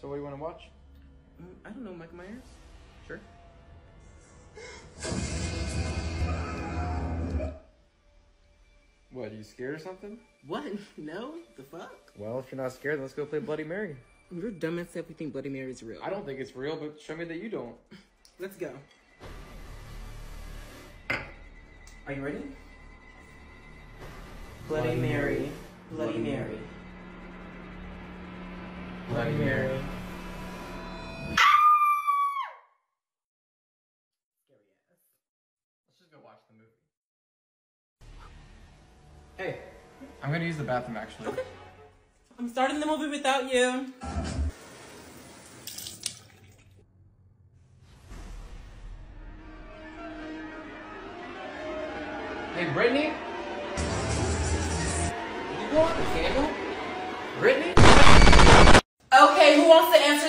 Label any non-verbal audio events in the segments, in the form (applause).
So what do you want to watch? Mm, I don't know, Mike Myers. Sure. What, are you scared or something? What? (laughs) No? The fuck? Well, if you're not scared, let's go play Bloody Mary. You're dumb as hell if you think Bloody Mary is real. I don't think it's real, but show me that you don't. (laughs) Let's go. Are you ready? Bloody Mary, Bloody Mary, Bloody Mary. Let's just go watch the movie. Hey, I'm gonna use the bathroom actually. Okay. I'm starting the movie without you. Hey, Brittany?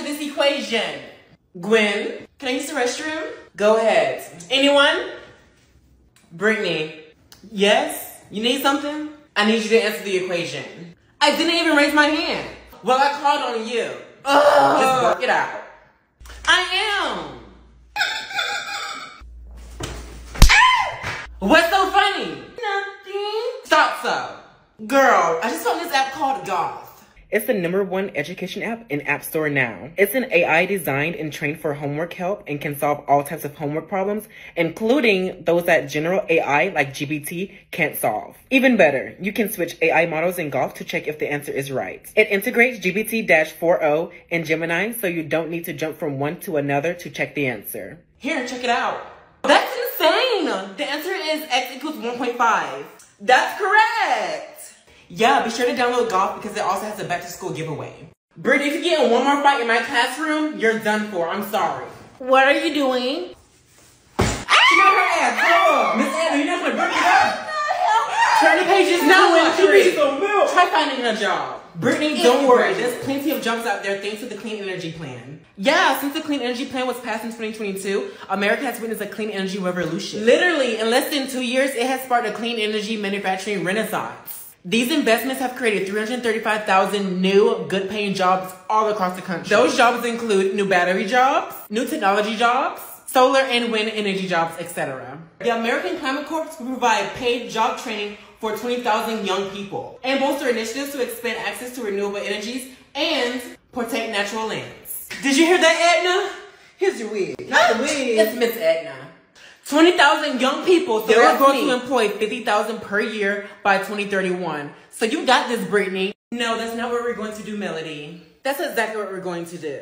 This equation? Gwen, can I use the restroom? Go ahead. Anyone? Brittany. Yes? You need something? I need you to answer the equation. I didn't even raise my hand. Well, I called on you. Ugh. Just work it out. I am. Ah! What's so funny? Nothing. Thought so. Girl, I just found this app called Gauth. It's the number one education app in App Store now. It's an AI designed and trained for homework help and can solve all types of homework problems, including those that general AI like GPT can't solve. Even better, you can switch AI models in Gauth to check if the answer is right. It integrates GPT-4o and Gemini so you don't need to jump from one to another to check the answer. Here, check it out. That's insane! The answer is x equals 1.5. That's correct! Yeah, be sure to download Gauth because it also has a back to school giveaway. Brittany, if you get in one more fight in my classroom, you're done for. I'm sorry. What are you doing? She got her ass. Oh, Miss Anna, you're not gonna break it up. Turn the pages now and three. Try finding a job. Brittany, don't worry. There's plenty of jobs out there thanks to the Clean Energy Plan. Yeah, since the Clean Energy Plan was passed in 2022, America has witnessed a clean energy revolution. Literally, in less than two years, it has sparked a clean energy manufacturing renaissance. These investments have created 335,000 new good paying jobs all across the country. Those jobs include new battery jobs, new technology jobs, solar and wind energy jobs, etc. The American Climate Corps will provide paid job training for 20,000 young people and bolster initiatives to expand access to renewable energies and protect natural lands. Did you hear that, Edna? Here's your wig. Not the wig. It's Miss Edna. 20,000 young people, so they're going to employ 50,000 per year by 2031. So you got this, Brittany. No, that's not what we're going to do, Melody. That's exactly what we're going to do.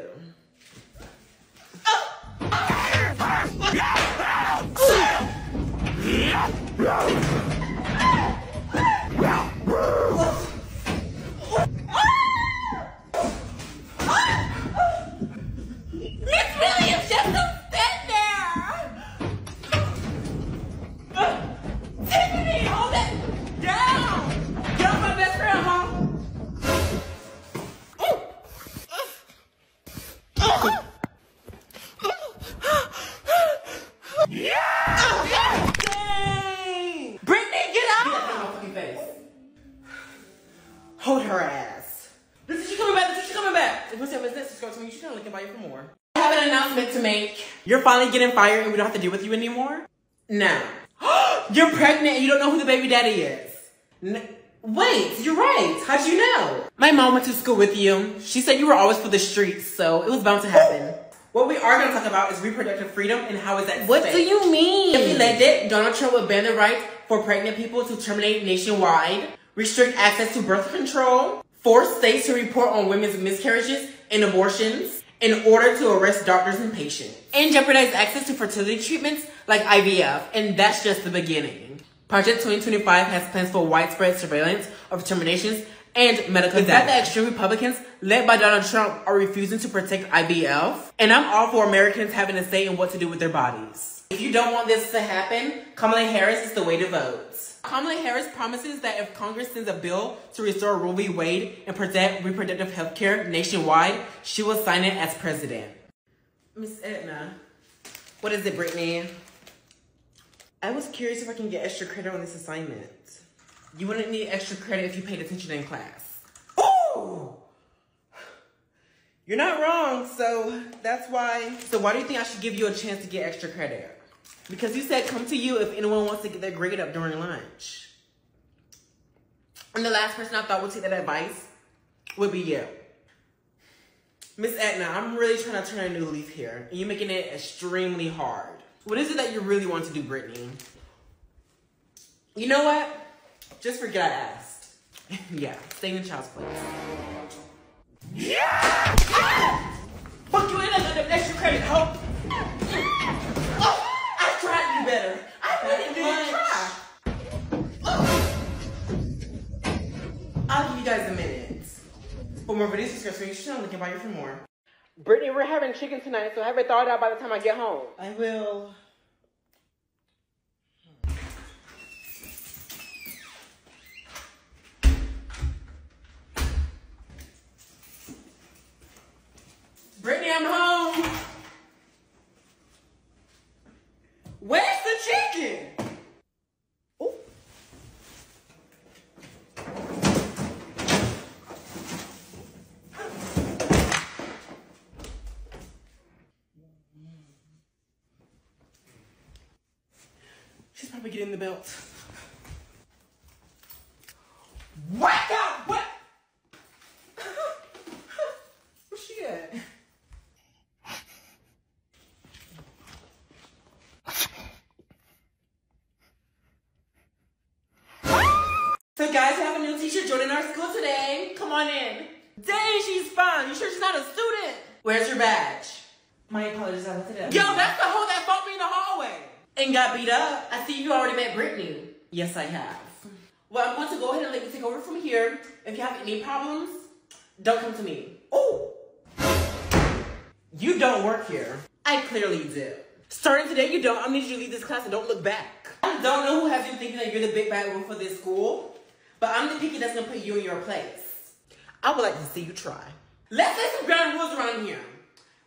(laughs) Miss finally getting fired and we don't have to deal with you anymore? No. (gasps) you're pregnant and you don't know who the baby daddy is. N- Wait, you're right. How'd you know? My mom went to school with you. She said you were always for the streets, so it was bound to happen. What we are going to talk about is reproductive freedom and how is that What do you mean? If he elected, Donald Trump would ban the right for pregnant people to terminate nationwide, restrict access to birth control, force states to report on women's miscarriages and abortions in order to arrest doctors and patients, and jeopardize access to fertility treatments like IVF. And that's just the beginning. Project 2025 has plans for widespread surveillance of terminations and medical data. that the extreme Republicans, led by Donald Trump, are refusing to protect IVF. And I'm all for Americans having a say in what to do with their bodies. If you don't want this to happen, Kamala Harris is the way to vote. Kamala Harris promises that if Congress sends a bill to restore Roe v. Wade and protect reproductive health care nationwide, she will sign it as president. Miss Edna, what is it, Brittany? I was curious if I can get extra credit on this assignment. You wouldn't need extra credit if you paid attention in class. Ooh! You're not wrong, so that's why. So why do you think I should give you a chance to get extra credit? Because you said come to you if anyone wants to get their grade up during lunch. And the last person I thought would take that advice would be you. Miss Edna, I'm really trying to turn a new leaf here, and you're making it extremely hard. What is it that you really want to do, Brittany? You know what? Just forget I asked. (laughs) yeah, stay in child's place. Yeah! Ah! Fuck you in another extra credit, hoe! (laughs) Oh, tried to do better. I really did try. I'll give you guys a minute. For more videos, subscribe to my YouTube channel. Link in bio for more. Brittany, we're having chicken tonight, so have it thawed out by the time I get home. I will. Brittany, I'm home. Where's the chicken? Ooh. She's probably getting the belt. What? (laughs) Where's she at? So guys, we have a new teacher joining our school today. Come on in. Dang, she's fine. You sure she's not a student? Where's your badge? My apologies, I left it up. Yo, that's the hoe that fought me in the hallway. And got beat up. I see you already met Brittany. Yes, I have. Well, I'm going to go ahead and let you take over from here. If you have any problems, don't come to me. Oh! You don't work here. I clearly do. Starting today, you don't. I need you to leave this class and don't look back. I don't know who has you thinking that you're the big bad one for this school, but I'm the picky that's gonna put you in your place. I would like to see you try. Let's set some ground rules around here.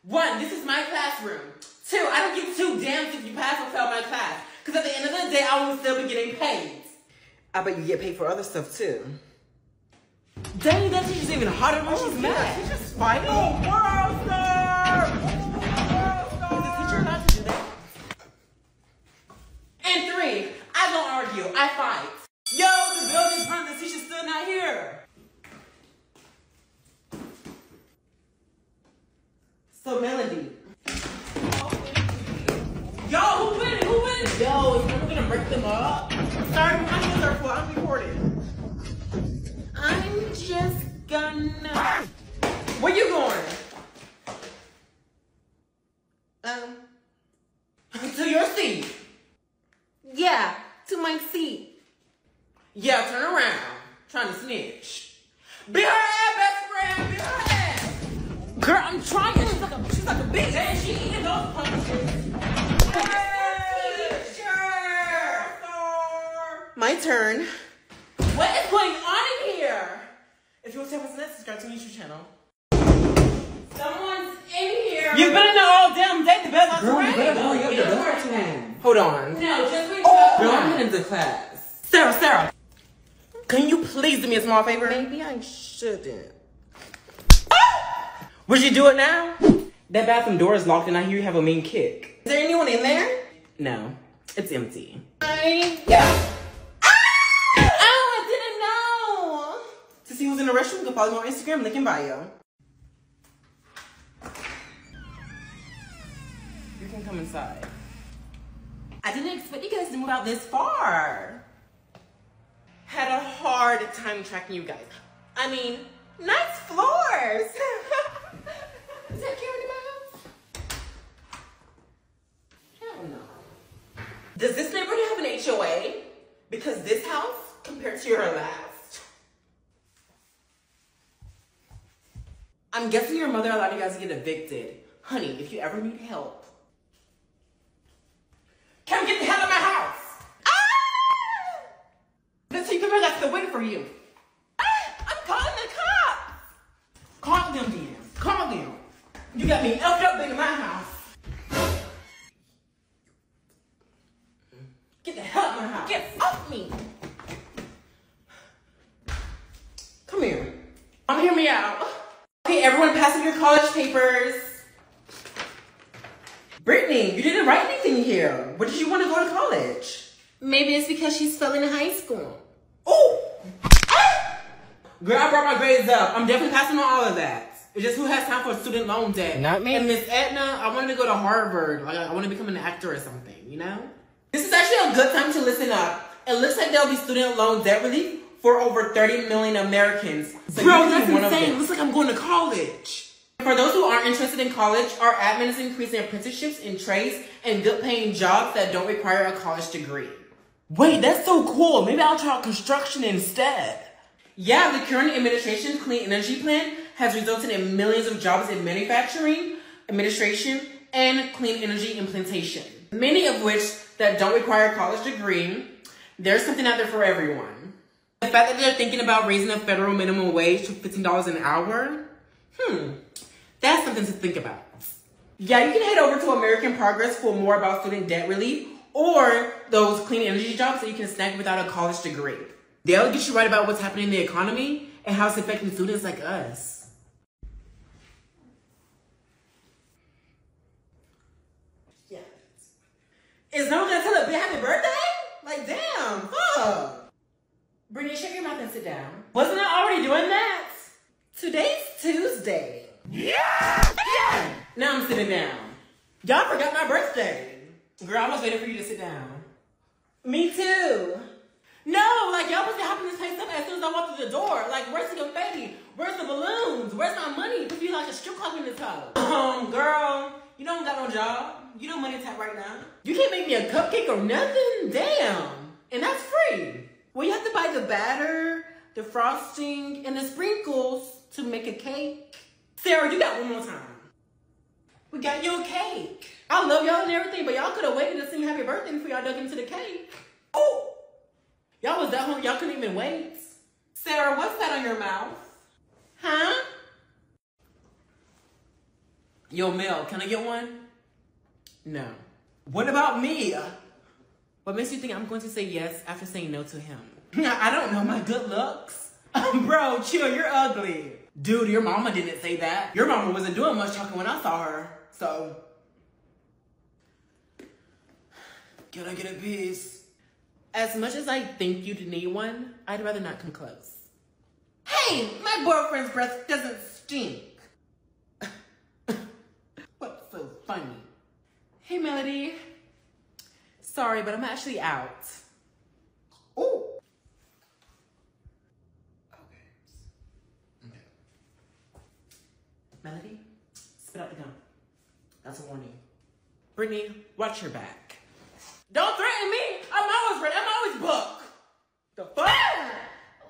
One, this is my classroom. Two, I don't give two damns if you pass or fail my class, because at the end of the day, I will still be getting paid. I bet you get paid for other stuff too. Dang, that teacher's even hotter when oh, she's mad. She's just fighting. Oh, world star! Is the teacher allowed to do that? And three, I don't argue, I fight. Yo, the building's burned, the teacher's still not here. So, Melody. Yo, who winning? Who winning? Yo, is someone gonna break them up? Sorry, my hands are full. I'm recording. I'm just gonna. Where you going? Um. To your seat. Yeah, to my seat. Yeah, turn around. Trying to snitch. Be her ass, best friend. Be her ass. Girl, I'm trying. She's like a, she's like a bitch, and she eating those punches. My turn. What is going on in here? If you want to have a subscribe to my YouTube channel. Someone's in here. You've been in there all damn day. The bell's not Girl, you ringing. better hurry up. It The bell's ringing. Hold on. No, just wait. Oh, Girl, I'm heading to class. Sarah, Sarah. Can you please do me a small favor? Maybe I shouldn't. (gasps) Would you do it now? That bathroom door is locked and I hear you have a mean kick. Is there anyone in there? No, it's empty. I, yeah. Oh, I didn't know. To see who's in the restroom, you can follow me on Instagram, link in bio. You can come inside. I didn't expect you guys to move out this far. Had a hard time tracking you guys. I mean, nice floors. (laughs) Is that Karen in my house? Hell no. Does this neighborhood have an HOA? Because this house, compared to your last, I'm guessing your mother allowed you guys to get evicted. Honey, if you ever need help, come get the hell out of my house. Ah! Come here, that's the wait for you. Ah! I'm calling the cops. Call them then. Call them. You got me elked up in my house. Get the hell out of my house. Get off me. Come here. Um, hear me out. Okay, everyone passing your college papers. Brittany, you didn't write anything here. What did you want to go to college? Maybe it's because she's still in high school. Oh! Ah! Girl, I brought my grades up. I'm definitely passing on all of that. It's just who has time for student loan debt? Not me. And Miss Edna, I wanted to go to Harvard. Like, I want to become an actor or something, you know? This is actually a good time to listen up. It looks like there'll be student loan debt relief for over 30 million Americans. So Bro, that's be one of insane. Looks like I'm going to college. For those who aren't interested in college, our admin is increasing apprenticeships in trades and good paying jobs that don't require a college degree. Wait, that's so cool. Maybe I'll try construction instead. Yeah, the current administration's clean energy plan has resulted in millions of jobs in manufacturing, administration, and clean energy implementation. Many of which that don't require a college degree. There's something out there for everyone. The fact that they're thinking about raising the federal minimum wage to $15 an hour, hmm, that's something to think about. Yeah, you can head over to American Progress for more about student debt relief or those clean energy jobs that you can snag without a college degree. They'll get you right about what's happening in the economy and how it's affecting students like us. Yeah. Is no one gonna tell a happy birthday? Like, damn, fuck. Brittany, shut your mouth and sit down. Wasn't I already doing that? Today's Tuesday. Yeah! Yeah! Now I'm sitting down. Y'all forgot my birthday. Girl, I was waiting for you to sit down. Me too. No, like y'all supposed to happen this place up as soon as I walk through the door. Like, where's the confetti? Where's the balloons? Where's my money? It be like a strip club in this house. Um, girl, you don't got no job. You don't money tap right now. You can't make me a cupcake or nothing. Damn. And that's free. Well, you have to buy the batter, the frosting, and the sprinkles to make a cake. Sarah, you got one more time. We got you a cake. I love y'all and everything, but y'all could have waited to sing happy birthday before y'all dug into the cake. Oh, y'all was that hungry, y'all couldn't even wait. Sarah, what's that on your mouth? Huh? Yo, Mel, can I get one? No. What about me? What makes you think I'm going to say yes after saying no to him? (laughs) I don't know, my good looks. (laughs) Bro, chill, you're ugly. Dude, your mama didn't say that. Your mama wasn't doing much talking when I saw her, so. Can I get a piece? As much as I think you'd need one, I'd rather not come close. Hey, my boyfriend's breath doesn't stink. (laughs) What's so funny? Hey, Melody. Sorry, but I'm actually out. Oh. Okay. Okay. Melody, spit out the gum. That's a warning. Brittany, watch your back. Don't threaten me. I'm always ready. I'm always booked. The fuck?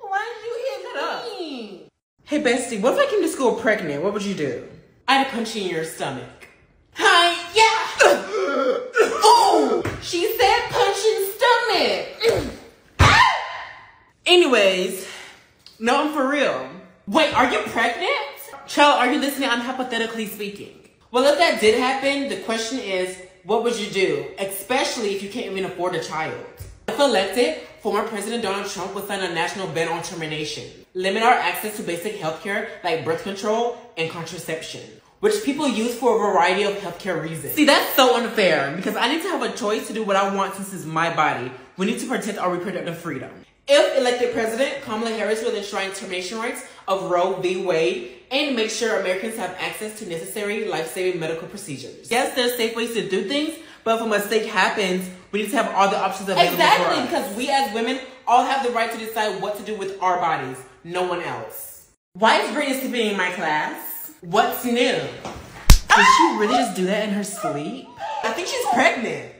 Why did you hit that up? Hey, bestie, what if I came to school pregnant? What would you do? I'd punch you in your stomach. Hi, yeah. oh, she said stomach. (clears throat) Anyways, no, I'm for real. Wait, are you pregnant? Child, are you listening? I'm hypothetically speaking. Well, if that did happen, the question is, what would you do? Especially if you can't even afford a child. If elected, former President Donald Trump would sign a national ban on termination, limit our access to basic healthcare like birth control and contraception, which people use for a variety of healthcare reasons. See, that's so unfair because I need to have a choice to do what I want since it's my body. We need to protect our reproductive freedom. If elected president, Kamala Harris will enshrine termination rights of Roe v. Wade and make sure Americans have access to necessary life-saving medical procedures. Yes, there's safe ways to do things, but if a mistake happens, we need to have all the options available Exactly, because we as women all have the right to decide what to do with our bodies, no one else. Why is sleeping in my class? What's new? Did she really just do that in her sleep? I think she's pregnant.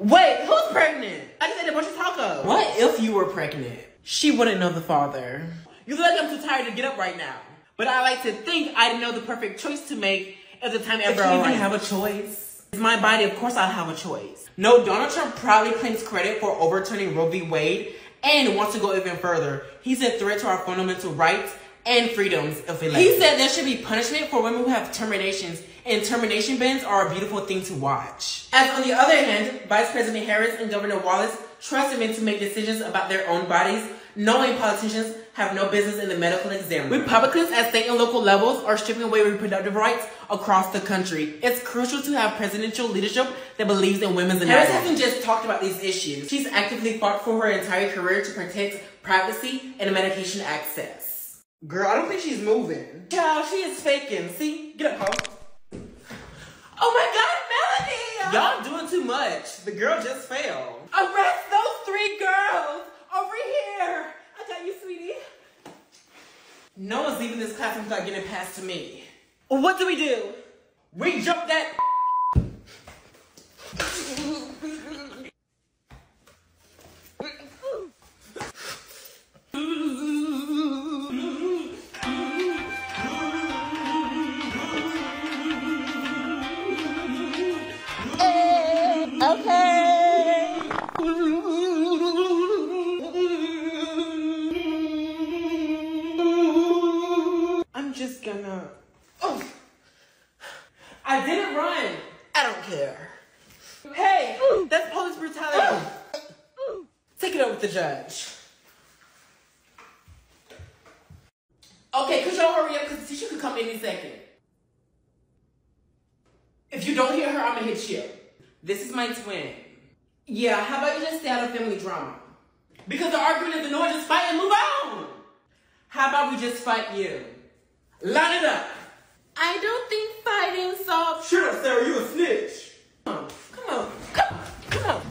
Wait, who's pregnant? I just ate a bunch of tacos. What if you were pregnant? She wouldn't know the father. You feel like I'm too tired to get up right now. But I like to think I'd know the perfect choice to make at the time ever you even have a choice? It's my body, of course I'll have a choice. No, Donald Trump proudly claims credit for overturning Roe v. Wade and wants to go even further. He's a threat to our fundamental rights and freedoms if elected. He said there should be punishment for women who have terminations, and termination bans are a beautiful thing to watch. As on the other hand, Vice President Harris and Governor Walz trust women to make decisions about their own bodies, knowing politicians have no business in the medical exam. Republicans at state and local levels are stripping away reproductive rights across the country. It's crucial to have presidential leadership that believes in women's. Harris hasn't just talked about these issues. She's actively fought for her entire career to protect privacy and medication access. Girl, I don't think she's moving. Child, she is faking. See? Get up, ho. Oh my god, Melody! Y'all doing too much. The girl just fell. Arrest those three girls! Over here! I got you, sweetie. No one's leaving this classroom without getting past to me. What do we do? We jump that (laughs) judge. Okay, could y'all hurry up? Because the teacher could come any second. If you don't hear her, I'm gonna hit you. This is my twin. Yeah, how about you just stay out of family drama? Because the argument is annoying, just fight and move on. How about we just fight you? Line it up. I don't think fighting solves. Shut up, Sarah. You a snitch. Come on, come on, come on, come on.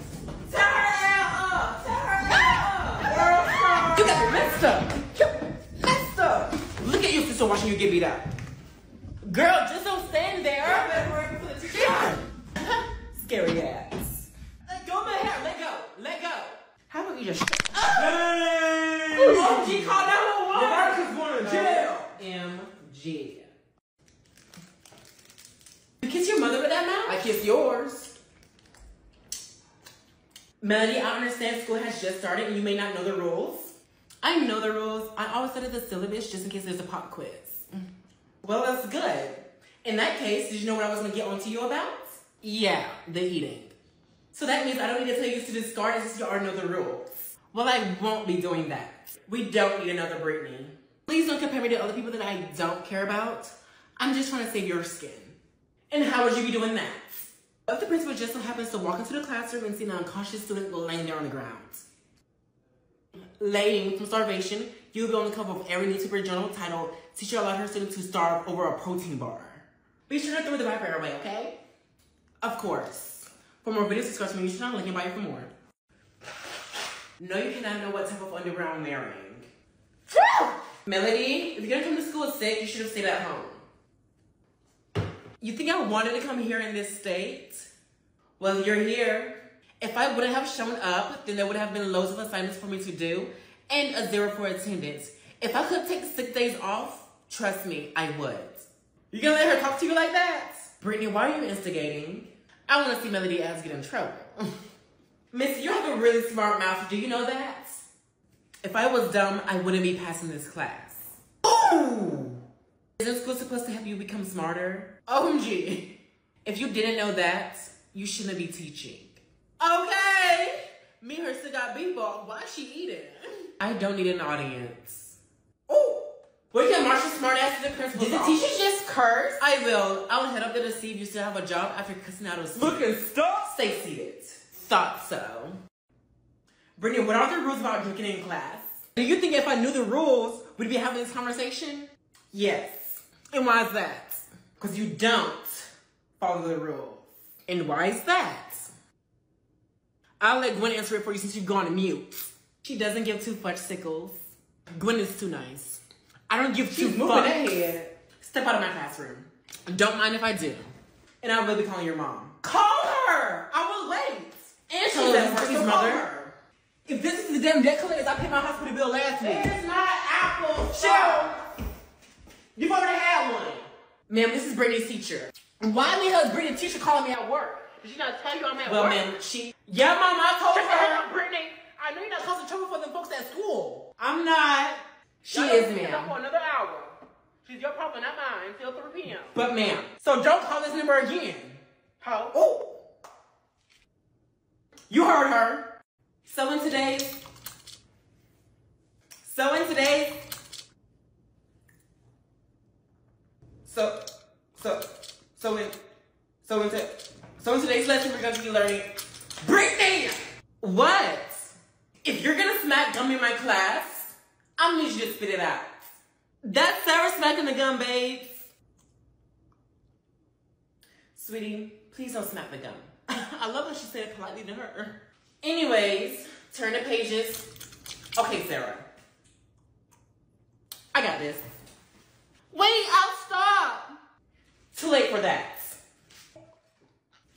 You got up. You messed up. Look at your sister, watching you get beat up. Girl, just don't stand there. Yeah. Scary ass. Let go of my hair. Let go. Let go. How about you just? Ah! Hey! OG call 911. America's going to jail. MG. You kiss your mother with that mouth? I kiss yours. Melody, I understand school has just started and you may not know the rules. I know the rules. I always study the syllabus just in case there's a pop quiz. Mm. Well, that's good. In that case, did you know what I was gonna get onto you about? Yeah, the eating. So that means I don't need to tell you to discard it since you already know the rules. Well, I won't be doing that. We don't need another Brittany. Please don't compare me to other people that I don't care about. I'm just trying to save your skin. And how would you be doing that? What if the principal just so happens to walk into the classroom and see an unconscious student laying there on the ground? Laying from starvation, you'll be on the cover of every newspaper journal titled Teacher Allowed Her Student to Starve Over a Protein Bar. Be sure to throw the vibrator away, okay? Of course. For more videos, subscribe to my YouTube channel, link in bio for more. No, you cannot know what type of underground I'm wearing. Melody, if you're gonna come to school sick, you should have stayed at home. You think I wanted to come here in this state? Well, you're here. If I wouldn't have shown up, then there would have been loads of assignments for me to do and a zero for attendance. If I could take six days off, trust me, I would. You gonna let her talk to you like that? Brittany, why are you instigating? I wanna see Melody ass get in trouble. (laughs) Miss, you have a really smart mouth. Do you know that? If I was dumb, I wouldn't be passing this class. Ooh! Isn't school supposed to help you become smarter? OMG. If you didn't know that, you shouldn't be teaching. Okay! Me her still got beef ball. Why is she eating? I don't need an audience. Ooh! We can your smart ass to the principal's Did the office. teacher just curse? I will. I'll head up there to see if you still have a job after cussing out of Look and stop. Stay seated. Thought so. Brittany, what are the rules about drinking in class? Do you think if I knew the rules, we'd be having this conversation? Yes. And why is that? Because you don't follow the rules. And why is that? I'll let Gwen answer it for you since you've gone to mute. She doesn't give two fudge sickles. Gwen is too nice. I don't give two She's moving fucks. ahead. Step out of my classroom. Don't mind if I do. And I will be calling your mom. Call her. I will wait. And she's at work, is his so mother. her. If this is the damn debt collectors, I paid my hospital bill last week. It's not apple. Cheryl, you've already had one. Ma'am, this is Brittany's teacher. Why the hell is Brittany's teacher calling me at work? Did she not tell you I'm at Well, work? ma'am, she. Yeah, mom, I told Shut her. up, Brittany. I know you're not causing trouble for the folks at school. I'm not. She Y'all is, up For another hour. She's your problem, not mine. until 3 p.m. But, ma'am. So don't call this number again. Ho. Oh. You heard her. So in today's So in today's so so so in so in to, today's lesson we're going to be learning Brittany. What? If you're gonna smack gum in my class, I'm gonna need you to spit it out. That's Sarah smacking the gum, babes. Sweetie, please don't smack the gum. (laughs) I love how she said it politely to her. Anyways, turn the pages. Okay, Sarah. I got this. Wait, I'll stop. Too late for that.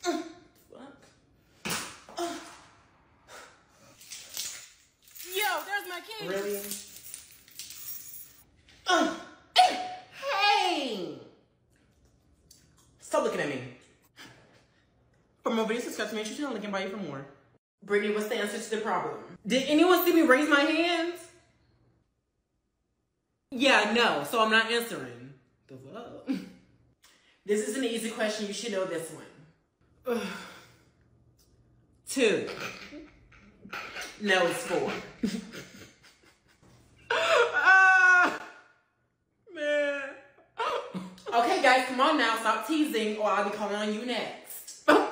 Uh, fuck. Uh. Yo, there's my key. Really? Uh, hey! Stop looking at me. For more videos, subscribe to my YouTube channel. Link in bio for more. Brittany, what's the answer to the problem? Did anyone see me raise my hands? Yeah, no, so I'm not answering. The fuck? (laughs) This is an easy question. You should know this one. Ugh. Two. No, it's four. (laughs) ah, man. Okay, guys, come on now. Stop teasing, or I'll be calling on you next. Ho!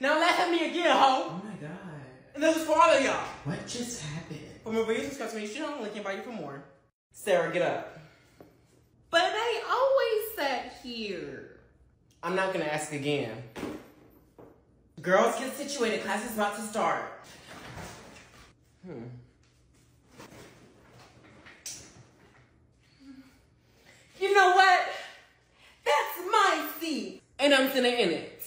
Now laugh at me again, ho! Oh my god. And this is for all of y'all. What just happened? For more videos, subscribe to my YouTube channel. Link in bio for more. Sarah, get up. But they always sat here. I'm not gonna ask again. Girls, get situated. Class is about to start. Hmm. You know what? That's my seat. And I'm sitting in it.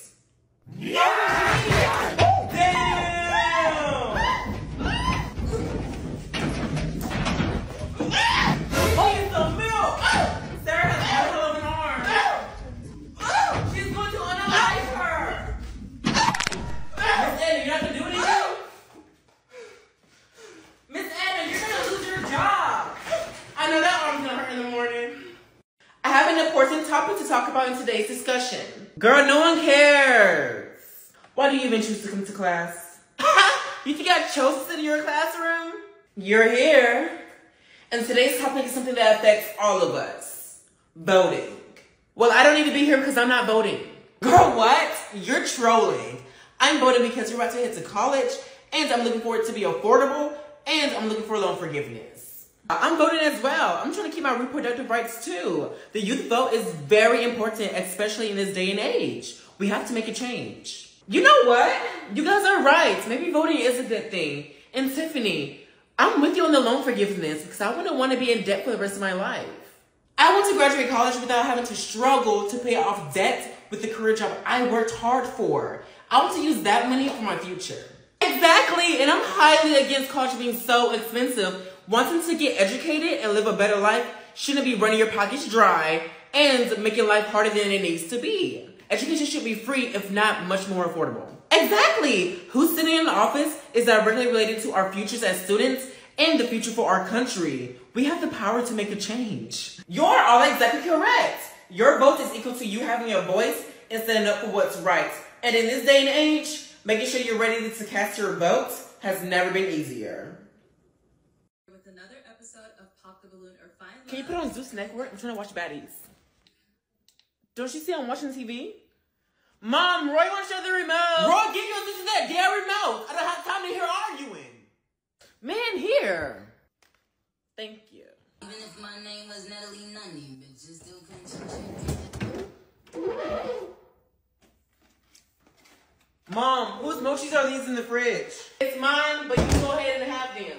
Yeah! Damn! Oh, it's the milk! Sarah has a hell of an arm. She's going to unalive her. Miss Anna, you're not gonna do anything? Miss Anna, you're gonna lose your job. I know that arm's gonna hurt in the morning. I have an important topic to talk about in today's discussion. Girl, no one cares. Why do you even choose to come to class? you think I chose to sit in your classroom? You're here. And today's topic is something that affects all of us. Voting. Well, I don't need to be here because I'm not voting. Girl, what? You're trolling. I'm voting because you're about to head to college and I'm looking for it to be affordable and I'm looking for loan forgiveness. I'm voting as well. I'm trying to keep my reproductive rights too. The youth vote is very important, especially in this day and age. We have to make a change. You know what? You guys are right. Maybe voting is a good thing. And Tiffany, I'm with you on the loan forgiveness because I wouldn't want to be in debt for the rest of my life. I want to graduate college without having to struggle to pay off debt with the career job I worked hard for. I want to use that money for my future. Exactly, and I'm highly against college being so expensive. Wanting to get educated and live a better life shouldn't be running your pockets dry and making life harder than it needs to be. Education should be free, if not much more affordable. Exactly! Who's sitting in the office is directly related to our futures as students and the future for our country. We have the power to make a change. You're all exactly correct. Your vote is equal to you having a voice and standing up for what's right. And in this day and age, making sure you're ready to cast your vote has never been easier. with another episode of Pop the Balloon or Find Can you Love. put on Zeus Network? I'm trying to watch Baddies. Don't you see I'm watching TV? Mom, Roy wants to show the remote. Roy, get your this is that damn remote. I don't have time to hear arguing. Man, here. Thank you. Even if my name was Natalie Nunny, bitches still couldn't change it. Mom, whose mochis are these in the fridge? It's mine, but you can go ahead and have them.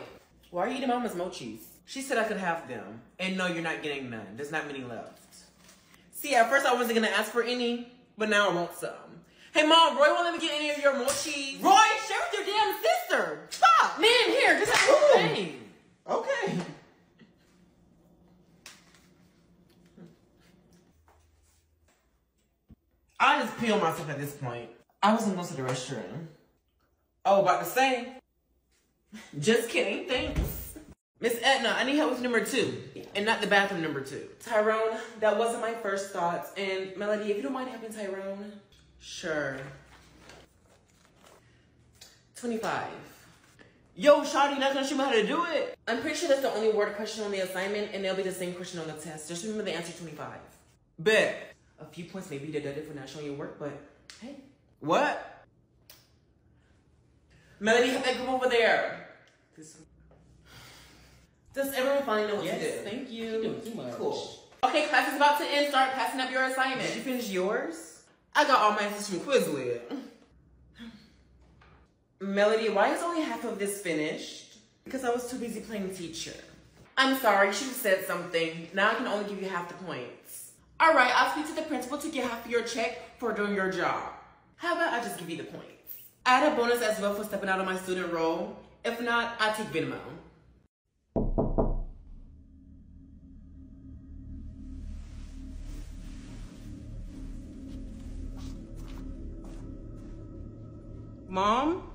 Why are you eating Mama's mochis? She said I could have them. And no, you're not getting none. There's not many left. See, at first I wasn't gonna ask for any, but now I want some. Hey mom, Roy won't let me get any of your mochis. Roy, share with your damn sister. Stop. Man, here, just have one thing. Okay. I just to pee on myself at this point. I wasn't going to the restroom. Oh, about to say. Just kidding, thanks. Miss Edna, I need help with number two, and not the bathroom number two. Tyrone, that wasn't my first thoughts. And Melody, if you don't mind helping Tyrone. Sure. 25. Yo, Shawty, not gonna show me how to do it. I'm pretty sure that's the only word question on the assignment, and it'll be the same question on the test. Just remember the answer 25. Bet. A few points may be deducted for not showing your work, but hey. What? Melody, have that group over there. Does everyone finally know what Yes, to do? thank you. Doing too much. Cool. Okay, class is about to end. Start passing up your assignment. Did you finish yours? I got all my answers from Quizlet. Melody, why is only half of this finished? Because I was too busy playing teacher. I'm sorry, you should have said something. Now I can only give you half the points. All right, I'll speak to the principal to get half your check for doing your job. How about I just give you the points? I had a bonus as well for stepping out of my student role. If not, I take Venmo. Mom?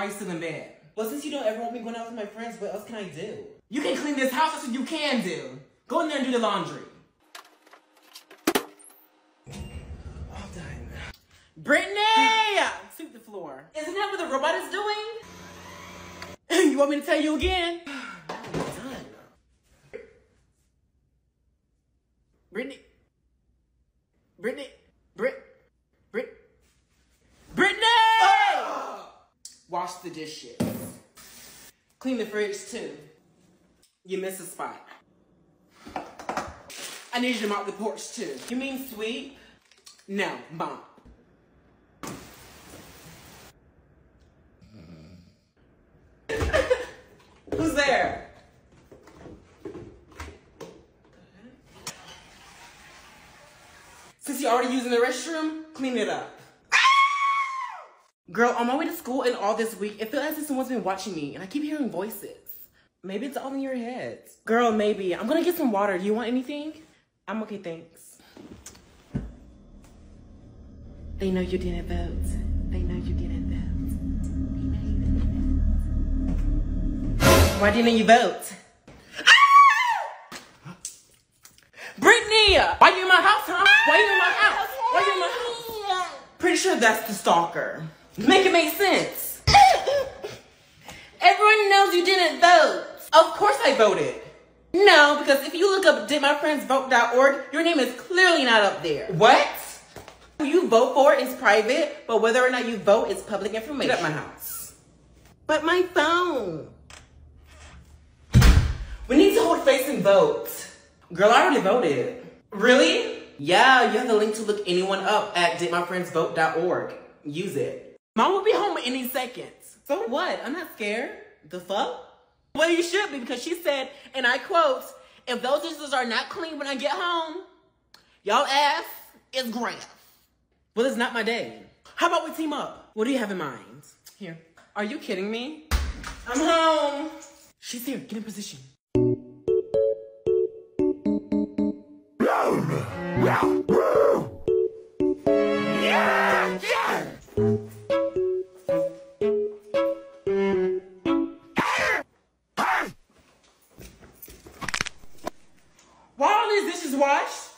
Why are you still in bed? Well, since you don't ever want me going out with my friends, what else can I do? You can clean this house, that's what you can do. Go in there and do the laundry. All done. Brittany! Sweep the floor. Isn't that what the robot is doing? (laughs) you want me to tell you again? Now we're done. Brittany. Brittany. Brit. Brit. Brittany! Wash the dishes. Clean the fridge too. You missed a spot. I need you to mop the porch too. You mean sweep? No, mop. (laughs) Who's there? Since you're already using the restroom, clean it up. Girl, on my way to school and all this week, it feels as if someone's been watching me and I keep hearing voices. Maybe it's all in your head. Girl, maybe. I'm gonna get some water. Do you want anything? I'm okay, thanks. They know you didn't vote. They know you didn't vote. They know you didn't vote. Why didn't you vote? Ah! Brittany! Why you in my house, huh? Why you in my house? Why you in my house? Pretty sure that's the stalker. Make it make sense. Everyone knows you didn't vote. Of course I voted. No, because if you look up didmyfriendsvote.org, your name is clearly not up there. What? Who you vote for is private, but whether or not you vote is public information. Get my house. But my phone. We need to hold face and vote. Girl, I already voted. Really? Yeah, you have the link to look anyone up at didmyfriendsvote.org. Use it. Mom will be home any second. So what? I'm not scared. The fuck? Well, you should be because she said, and I quote, if those dishes are not clean when I get home, y'all ass is grass. Well, it's not my day. How about we team up? What do you have in mind? Here. Are you kidding me? I'm home. She's here. Get in position.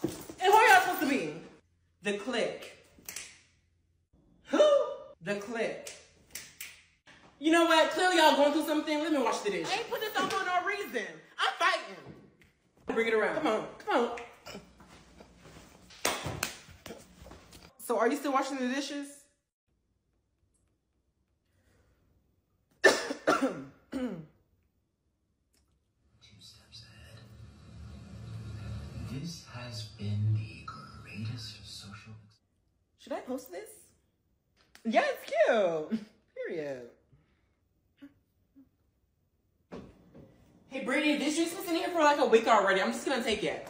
And where are y'all supposed to be? The click. Who? The click. You know what? Clearly y'all going through something. Let me wash the dish. I ain't put this on for no reason. I'm fighting. Bring it around. Come on. Come on. So are you still washing the dishes? (coughs) (coughs) Should I post this? Yeah, it's cute. (laughs) Period. Hey, Brady, this juice was in here for like a week already. I'm just gonna take it.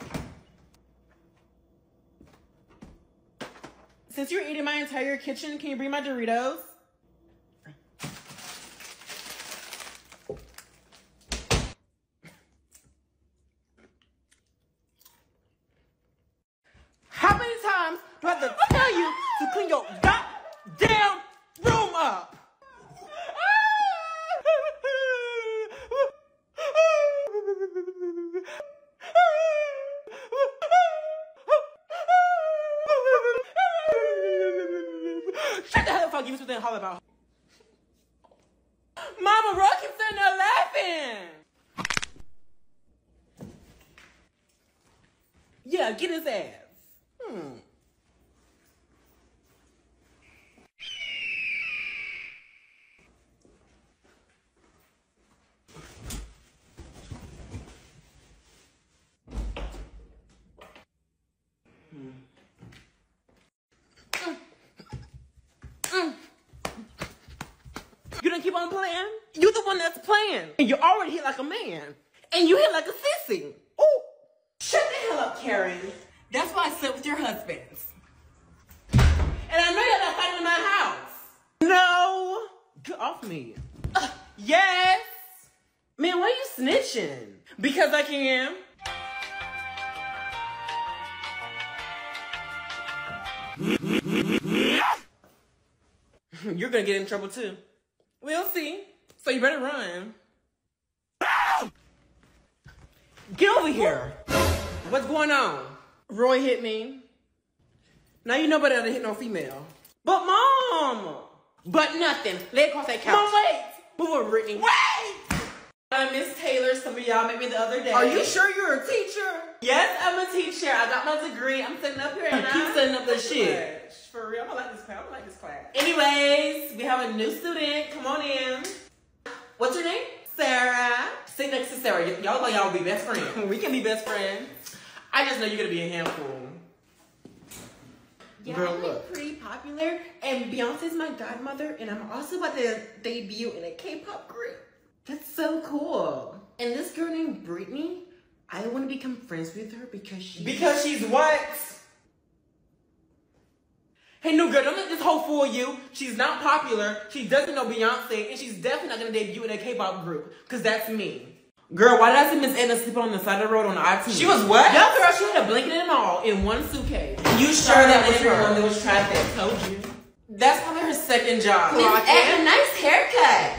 Since you're eating my entire kitchen, can you bring my Doritos? Shut the hell up if I give you something to holler about. Mama, Roy keeps sitting there laughing. Yeah, get his ass. Hmm. You didn't keep on playing? You the one that's playing. And you already hit like a man. And you hit like a sissy. Ooh. Shut the hell up, Karen. That's why I slept with your husbands. And I know you're not fighting in my house. No. Get off me. Uh, yes. Man, why are you snitching? Because I can. (laughs) You're gonna get in trouble too. We'll see. So you better run. Get over here. What's going on? Roy hit me. Now you know better than hit no female. But mom! But nothing. Lay across that couch. Mom, wait! Move over, Brittany. Wait! I'm Miss Taylor. Some of y'all met me the other day. Are you sure you're a teacher? Yes, I'm a teacher. I got my degree. I'm sitting up here and Keep I- setting up the shit. For real, I'm gonna like this class. I'm gonna like this class. Anyways, we have a new student. Come on in. What's your name? Sarah. Sit next to Sarah. Y'all like y'all be best friends. (laughs) we can be best friends. I just know you're gonna be a handful. Yeah, Girl, I'm look. pretty popular, and Beyonce's my godmother, and I'm also about to debut in a K-pop group. That's so cool. And this girl named Brittany, I want to become friends with her because she. Because she's what? Hey, new girl, don't let this hoe fool you. She's not popular. She doesn't know Beyonce, and she's definitely not gonna debut in a K-pop group. Cause that's me. Girl, why did I see Miss Edna sleeping on the side of the road on the I-10? She was what? Yeah, girl, she had a blanket and all in one suitcase. You sure that was her? that was trafficked. Told you. That's probably her second job. Miss Edna, nice haircut.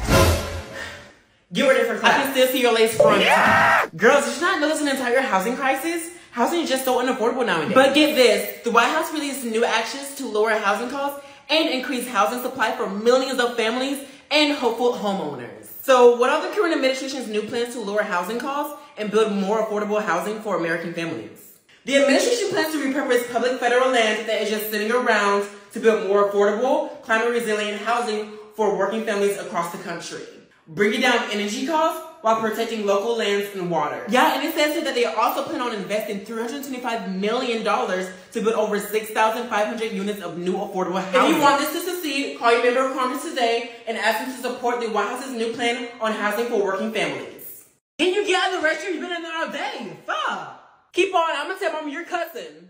Give her a different class. I can still see your lace front. Yeah! Girls, did you not know there's an entire housing crisis? Housing is just so unaffordable nowadays. But get this, the White House released new actions to lower housing costs and increase housing supply for millions of families and hopeful homeowners. So what are the current administration's new plans to lower housing costs and build more affordable housing for American families? The administration plans to repurpose public federal land that is just sitting around to build more affordable, climate resilient housing for working families across the country. Bringing down energy costs while protecting local lands and water. Yeah, and it says here that they also plan on investing $325 million to build over 6,500 units of new affordable housing. If you want this to succeed, call your member of Congress today and ask them to support the White House's new plan on housing for working families. Can you get out of the restroom? You've been in there all day. Fuck. Keep on, I'm gonna tell mom your cousin.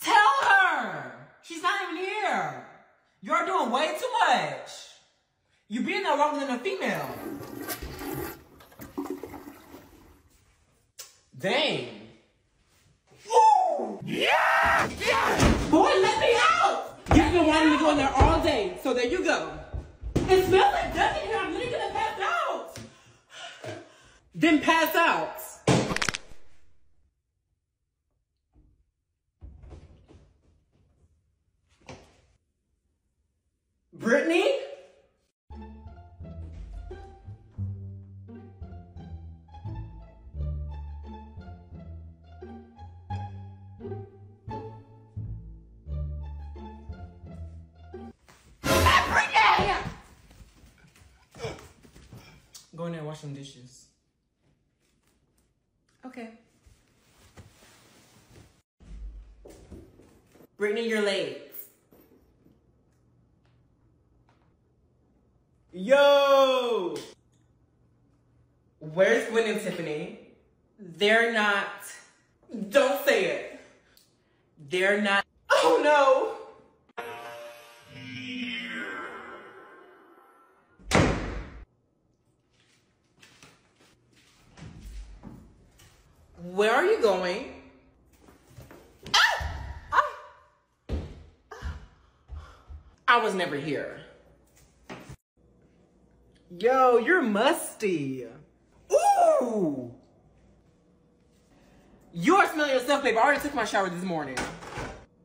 Tell her. She's not even here. You're doing way too much. You being there longer than a female. Dang. Ooh! Yeah! Boy, let me out. You've been wanting to go in there all day, so there you go. It smells like death in here. I'm literally gonna pass out. Then pass out. Some dishes. Okay. Brittany, your legs. Yo! Where's Gwen and Tiffany? They're not. Don't say it. They're not. Oh no. Where are you going? Ah! Ah! I was never here. Yo, you're musty. Ooh! You're smelling yourself, babe. I already took my shower this morning.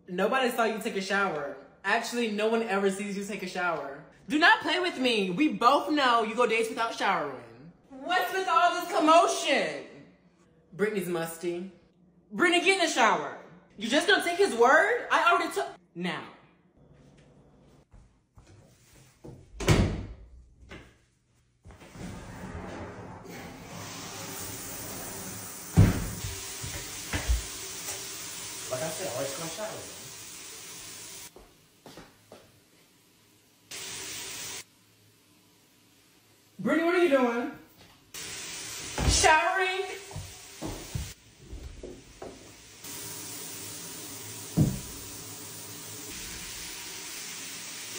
Nobody saw you take a shower. Actually, no one ever sees you take a shower. Do not play with me. We both know you go days without showering. What's with all this commotion? Brittany's musty. Brittany, get in the shower. You just gonna take his word? I already took. Now. Like I said, I always come shower. Brittany, what are you doing? Showering?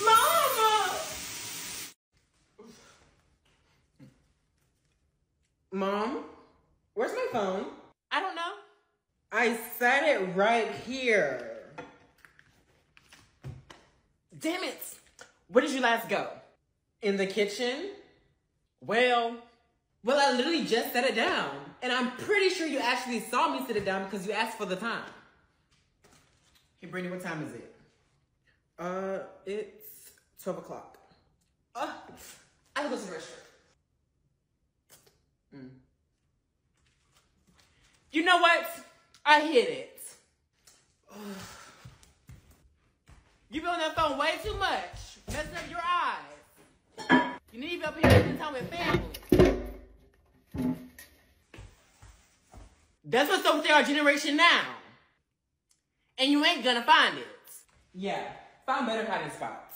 Mama! Mom, where's my phone? I don't know. I set it right here. Damn it. Where did you last go? In the kitchen? Well, Well, I literally just set it down. And I'm pretty sure you actually saw me set it down because you asked for the time. Hey, Brittany, what time is it? Uh, it's 12 o'clock. uh, I gotta go to the restaurant. Mm. You know what? I hit it. (sighs) You've been on that phone way too much, messing up your eyes. You need to be up here spending time with family. That's what's up with our generation now. And you ain't gonna find it. Yeah, find better hiding spots.